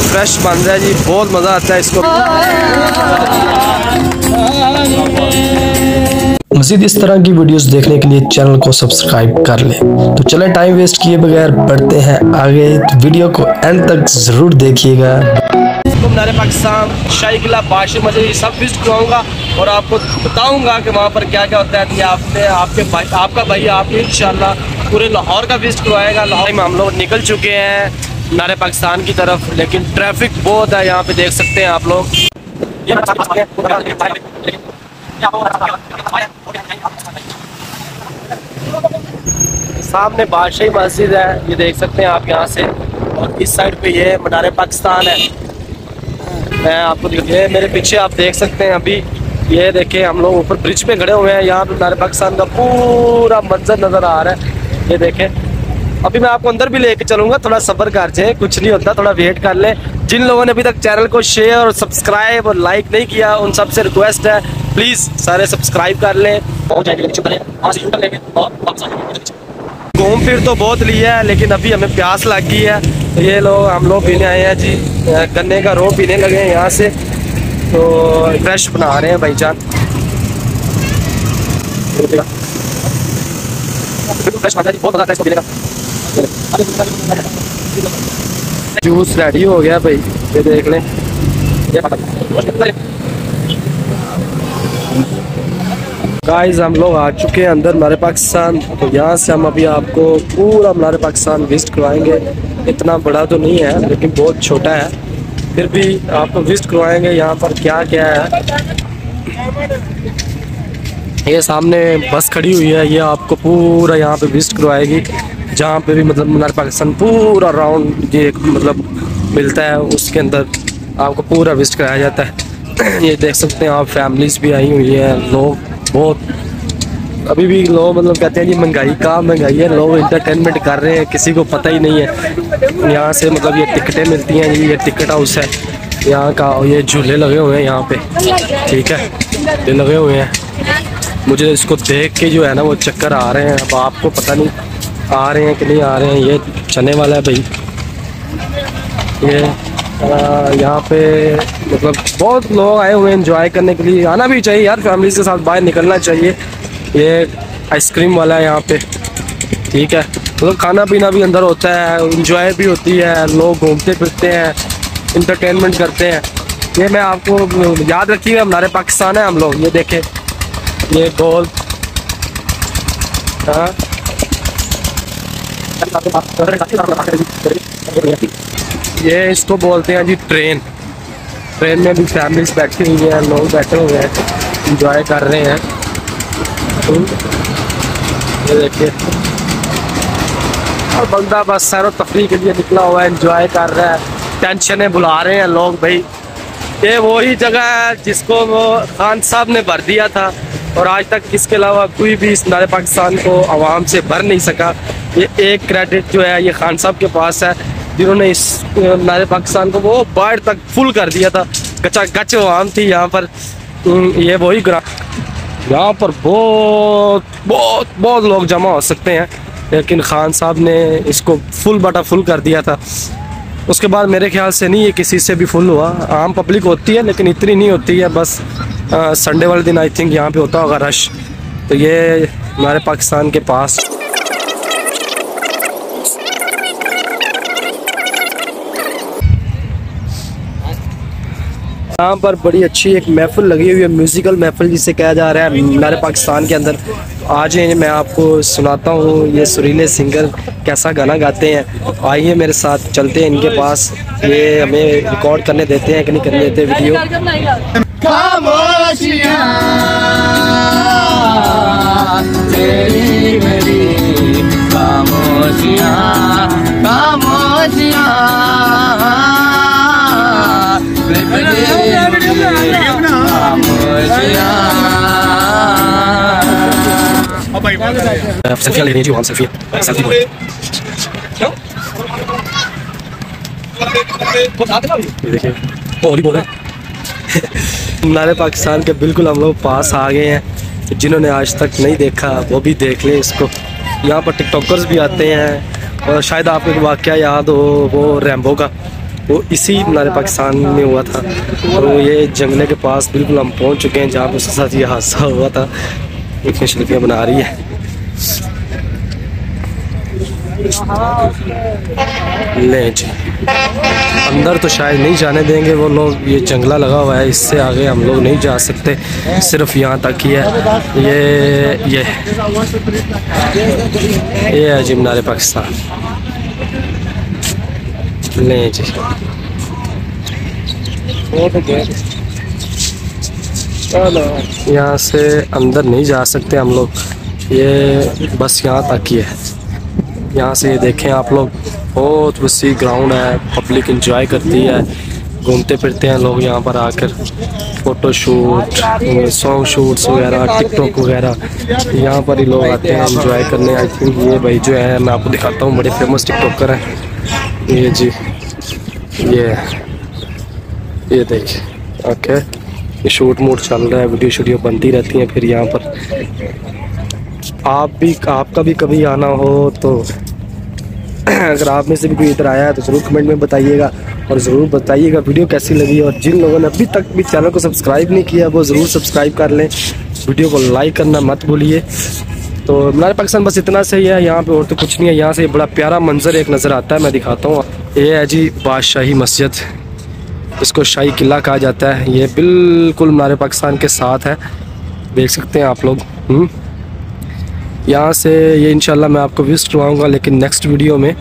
Fresh बन रहा है जी बहुत मज़ा आता है इसको। मजीद इस तरह की वीडियोस देखने के लिए चैनल को सब्सक्राइब कर लें। तो चले टाइम वेस्ट किए बगैर बढ़ते हैं आगे। तो वीडियो को एंड तक ज़रूर देखिएगा। पाकिस्तान शाही किला बादशाह मस्जिद ये सब विज़िट करवाऊँगा और आपको बताऊँगा कि वहाँ पर क्या क्या होता है। आपने आपके भाई आपका भाई आप इंशाल्लाह पूरे लाहौर का विज़िट करवाएगा। लाहौर में हम लोग निकल चुके हैं। मीनार पाकिस्तान की तरफ़, लेकिन ट्रैफ़िक बहुत है यहाँ पे, देख सकते हैं आप लोग। सामने बादशाही मस्जिद है, ये देख सकते हैं आप यहाँ से। और इस साइड पे ये मीनार पाकिस्तान है। मैं आपको ये मेरे पीछे आप देख सकते हैं अभी। ये देखें, हम लोग ऊपर ब्रिज पे खड़े हुए हैं। यहाँ पे मीनार पाकिस्तान का पूरा मंजर नज़र आ रहा है। ये देखें अभी मैं आपको अंदर भी लेके चलूँगा, थोड़ा सब्र कर जाए कुछ नहीं होता, थोड़ा वेट कर ले। जिन लोगों ने अभी तक चैनल को शेयर और सब्सक्राइब और लाइक नहीं किया, उन सबसे रिक्वेस्ट है प्लीज़ सारे सब्सक्राइब कर लें। घूम फिर तो बहुत लिया है, लेकिन अभी हमें प्यास लग गई है। तो ये लोग, हम लोग पीने आए हैं जी। गन्ने का रो पीने लगे हैं यहाँ से। तो फ्रेश बना रहे हैं भाई भाईजान बहुत मज़ा आता है इसको पीने का। जूस रेडी हो गया भाई, ये देख लें। गाइस हम लोग आ चुके हैं अंदर हमारे पाकिस्तान। तो यहाँ से हम अभी आपको पूरा हमारे पाकिस्तान विज़िट करवाएँगे। इतना बड़ा तो नहीं है, लेकिन बहुत छोटा है। फिर भी आपको विज़िट करवाएँगे, यहाँ पर क्या क्या है। ये सामने बस खड़ी हुई है, ये आपको पूरा यहाँ पे विज़िट करवाएगी। जहाँ पे भी मतलब मीनार पाकिस्तान पूरा राउंड ये मतलब मिलता है, उसके अंदर आपको पूरा विज़िट कराया जाता है। ये देख सकते हैं आप फैमिलीज़ भी आई हुई हैं, लोग बहुत, अभी भी लोग मतलब कहते हैं जी महँगाई का महँगाई है? लोग इंटरटेनमेंट कर रहे हैं, किसी को पता ही नहीं है। यहाँ से मतलब ये टिकटें मिलती हैं, ये टिकट हाउस है। यहाँ का ये झूले लगे हुए हैं यहाँ पे, ठीक है? ये लगे हुए हैं। मुझे इसको देख के जो है ना, वो चक्कर आ रहे हैं। अब आपको पता नहीं आ रहे हैं कि नहीं आ रहे हैं, ये चने वाला है भाई। ये यहाँ पे मतलब बहुत लोग आए हुए हैं इंजॉय करने के लिए। आना भी चाहिए यार फैमिली के साथ बाहर निकलना चाहिए। ये आइसक्रीम वाला है यहाँ पे। ठीक है। मतलब खाना पीना भी अंदर होता है इंजॉय भी होती है, लोग घूमते फिरते हैं इंटरटेनमेंट करते हैं। ये मैं आपको याद रखिएगा हमारे पाकिस्तान है हम लोग, ये देखें। ये गोल हाँ। ये इसको बोलते हैं जी ट्रेन। ट्रेन में भी फैमिलीज़ बैठी हुई हैं, लोग बैठे हुए हैं इंजॉय कर रहे हैं। तो ये देखिए। और बंदा बस सैर तफरी के लिए निकला हुआ है इंजॉय कर रहा है। टेंशनें बुला रहे हैं लोग भाई। ये वही जगह है जिसको वो खान साहब ने भर दिया था। और आज तक इसके अलावा कोई भी इस नारे पाकिस्तान को आवाम से भर नहीं सका। ये एक क्रेडिट जो है, ये खान साहब के पास है, जिन्होंने इस नारे पाकिस्तान को वो बाढ़ तक फुल कर दिया था। गचा गच आवाम थी यहाँ पर। ये वही ग्रा, यहाँ पर बहुत बहुत बहुत लोग जमा हो सकते हैं, लेकिन खान साहब ने इसको फुल बटा फुल कर दिया था। उसके बाद मेरे ख्याल से नहीं ये किसी से भी फुल हुआ। आम पब्लिक होती है, लेकिन इतनी नहीं होती है, बस संडे वाले दिन आई थिंक यहाँ पे होता होगा रश तो ये हमारे पाकिस्तान के पास। यहाँ पर बड़ी अच्छी एक महफिल लगी हुई है म्यूज़िकल महफिल जिसे कहा जा रहा है, हमारे पाकिस्तान के अंदर। आज मैं आपको सुनाता हूँ, ये सुरीले सिंगर कैसा गाना गाते हैं। आइए मेरे साथ, चलते हैं इनके पास। ये हमें रिकॉर्ड करने देते हैं कि नहीं करने देते वीडियो। तेरी मेरी खामोशियाँ खामोशियाँ। सेल्फियाँ ले रही जी वहाँ सेल्फी बोले ये देखिए होली बोल रहे नारे पाकिस्तान के बिल्कुल हम लोग पास आ गए हैं। जिन्होंने आज तक नहीं देखा, वो भी देख लें इसको। यहाँ पर टिकटॉकर्स भी आते हैं और शायद आपको एक वाक़ याद हो, वो रैम्बो का। वो इसी नारे पाकिस्तान में हुआ था। और वो ये जंगले के पास बिल्कुल हम पहुँच चुके हैं, जहाँ पर उसके साथ ये हादसा हुआ था। इतनी शिल्पियाँ बना रही है। ले जी। अंदर तो शायद नहीं जाने देंगे, वो लोग, ये जंगला लगा हुआ है, इससे आगे हम लोग नहीं जा सकते, सिर्फ़ यहाँ तक ही है। ये ये ये है जी मीनार पाकिस्तान। ले जी। यहाँ से अंदर नहीं जा सकते हम लोग। ये बस यहाँ तक ही है। यहाँ से ये देखें आप लोग, बहुत वसी ग्राउंड है पब्लिक इंजॉय करती है, घूमते फिरते हैं लोग यहाँ पर आकर फ़ोटो शूट सॉन्ग शूट्स वगैरह टिकटॉक वगैरह, यहाँ पर ही लोग आते हैं इंजॉय करने आई थिंक ये भाई जो है, मैं आपको दिखाता हूँ, बड़े फ़ेमस टिकटॉकर हैं। ये जी, ये ये देखिए ओके शूट मूट चल रहा है वीडियो शूडियो बनती रहती हैं फिर यहाँ पर। आप भी, आपका भी कभी आना हो तो अगर आप में से भी कोई इधर आया है तो ज़रूर कमेंट में बताइएगा और ज़रूर बताइएगा वीडियो कैसी लगी और जिन लोगों ने अभी तक भी चैनल को सब्सक्राइब नहीं किया वो ज़रूर सब्सक्राइब कर लें। वीडियो को लाइक करना मत भूलिए। तो हमारे पाकिस्तान बस इतना सही है, यहाँ पे और तो कुछ नहीं है। यहाँ से बड़ा प्यारा मंजर एक नज़र आता है, मैं दिखाता हूँ। ये है जी बादशाही मस्जिद। इसको शाही किला कहा जाता है। ये बिल्कुल हमारे पाकिस्तान के साथ है। देख सकते हैं आप लोग। हम्म। यहाँ से ये इंशाल्लाह मैं आपको विज़िट करवाऊँगा लेकिन नेक्स्ट वीडियो में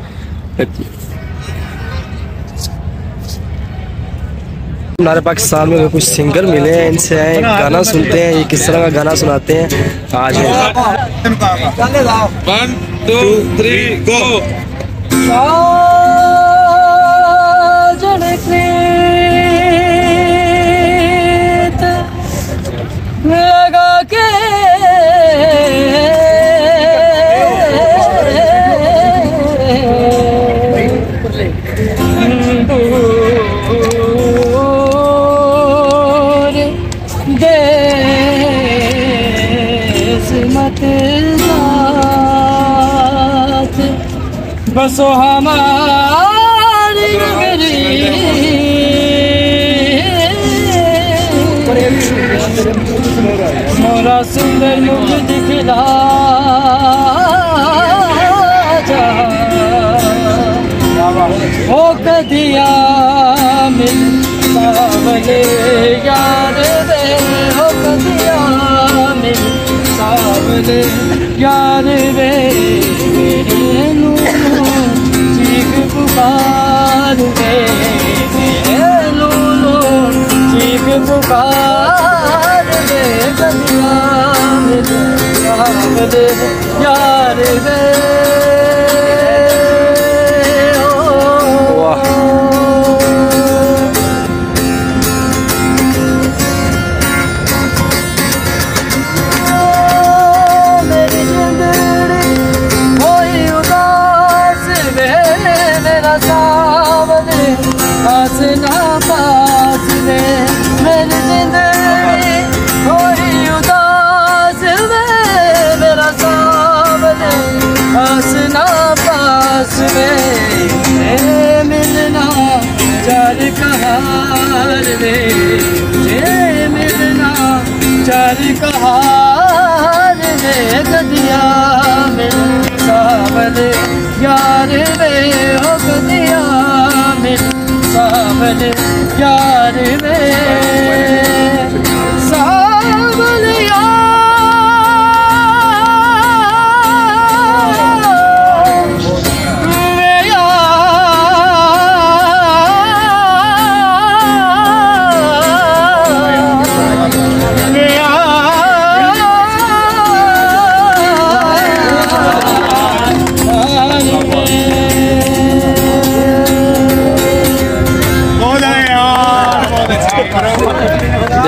हमारे पाकिस्तान में कुछ सिंगर मिले हैं इनसे आए गाना सुनते हैं ये किस तरह का गाना सुनाते हैं आज वन टू थ्री गो देश मत साथ बसो हमारी नगरी मोरा सुंदर मुख दिखला जा हो कदिया मिल सावले यार रे हो कदिया मिल सावले यार रे मेरे नू चीख पुकार रे मेरे नूनू चीख पुकार रे कदिया मिल सावले यार रे वाह day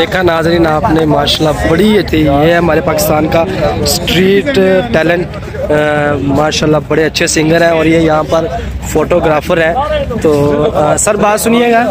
देखा नाजरीन आपने माशाल्लाह बड़ी थी ये हमारे पाकिस्तान का स्ट्रीट टैलेंट माशाल्लाह बड़े अच्छे सिंगर हैं और ये यहाँ पर फोटोग्राफर है। तो आ, सर बात सुनिएगा?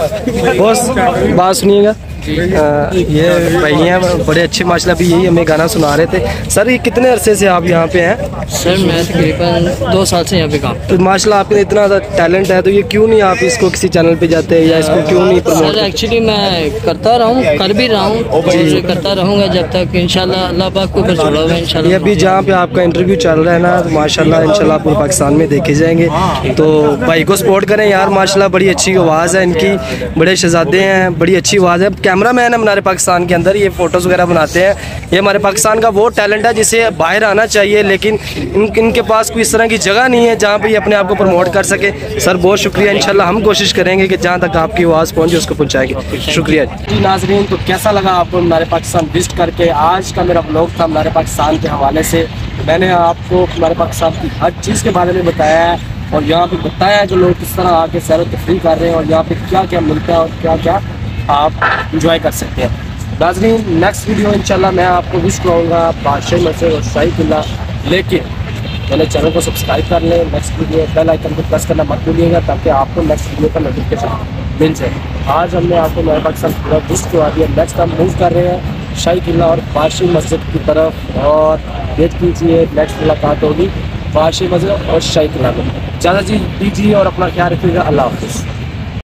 बॉस बात सुनिएगा? अ, ये भैया बड़े अच्छे माशाल्लाह भी यही हमें गाना सुना रहे थे। सर ये कितने अरसे से आप यहाँ पे हैं? सर मैं तकरीबन दो साल से यहाँ पे काम तो माशाल्लाह आपके इतना टैलेंट है तो ये क्यों नहीं आप इसको किसी चैनल पे जाते या इसको क्यों नहीं प्रमोट सर एक्चुअली मैं करता रहा हूँ कर भी रहा हूँ करता रहूँगा जब तक इंशाल्लाह अल्लाह को छोड़ा हुआ है ये अभी जहाँ पे आपका इंटरव्यू चल रहा है ना तो माशाल्लाह इंशाल्लाह पूरे पाकिस्तान में देखे जाएँगे। तो भाई को सपोर्ट करें यार माशाल्लाह बड़ी अच्छी आवाज़ है इनकी बड़े शहजादे हैं बड़ी अच्छी आवाज़ है। कैमरा मैन है हमारे पाकिस्तान के अंदर ये फ़ोटोज़ वगैरह बनाते हैं। ये हमारे पाकिस्तान का वो टैलेंट है जिसे बाहर आना चाहिए लेकिन इन, इनके पास कोई इस तरह की जगह नहीं है जहाँ पे ये अपने आप को प्रमोट कर सके। सर बहुत शुक्रिया इंशाल्लाह हम कोशिश करेंगे कि जहाँ तक आपकी आवाज़ पहुँचे उसको पहुँचाएँगे। शुक्रिया जी। नाजरीन तो कैसा लगा आपको हमारे पाकिस्तान विज़िट करके? आज का मेरा ब्लॉग था हमारे पाकिस्तान के हवाले से। मैंने आपको हमारे पाकिस्तान की हर चीज़ के बारे में बताया है और यहाँ पे बताया है कि लोग किस तरह आके सैर तफरी कर रहे हैं और यहाँ पे क्या क्या मिलता है और क्या क्या आप इंजॉय कर सकते हैं। नाजरीन नेक्स्ट वीडियो इंशाल्लाह मैं आपको विश कराऊँगा बादशाही मस्जिद और शाही किला। लेकिन पहले चैनल को सब्सक्राइब कर लें नेक्स्ट वीडियो बेल आइकन को प्रेस करना मत भूलिएगा, ताकि आपको नेक्स्ट वीडियो का नोटिफिकेशन मिल जाए। आज हमने आपको मेरे पाकिस्तान पूरा विश करवा दिया। नेक्स्ट हम मूव कर रहे हैं शाही किला और बादशाही मस्जिद की तरफ़। और वेट कीजिए नेक्स्ट मुलाकात होगी बादशाही मस्जिद और शाही किला में। ज़्यादा चीज़ दीजिए और अपना ख्याल रखिएगा। अल्लाह हाफिज़।